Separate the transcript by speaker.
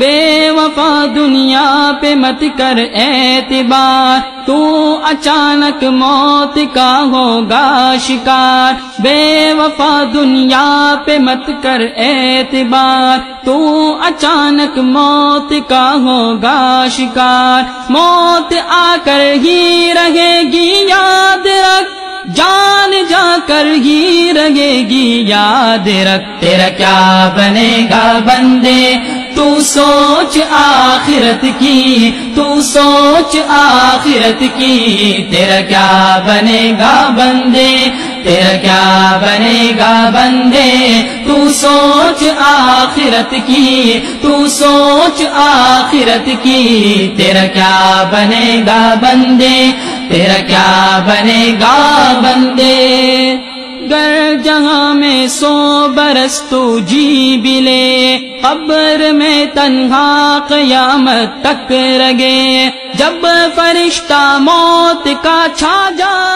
Speaker 1: بے وفا دنیا پہ مت کر اعتبار، تو اچانک موت کا ہوگا شکار۔ بے وفا دنیا پہ مت کر اعتبار، تو اچانک موت کا ہوگا شکار۔ موت آ کر ہی رہے گی، یاد رکھ۔ جان جا کر ہی رگے گی، یاد رکھ۔ تیرا کیا بنے گا بندے؟ سوچ آخرت کی، تو سوچ آخرت کی، تیرا کیا بنے گا بندے؟ تیرا کیا بنے گا بندے؟ تو سوچ آخرت کی، تو سوچ آخرت کی، تیرا کیا بنے گا بندے؟ تیرا کیا بنے گا بندے؟ گر جہاں میں سو برس تو جی بلے قبر میں تنہا قیامت تک رگے۔ جب فرشتہ موت کا چھا جا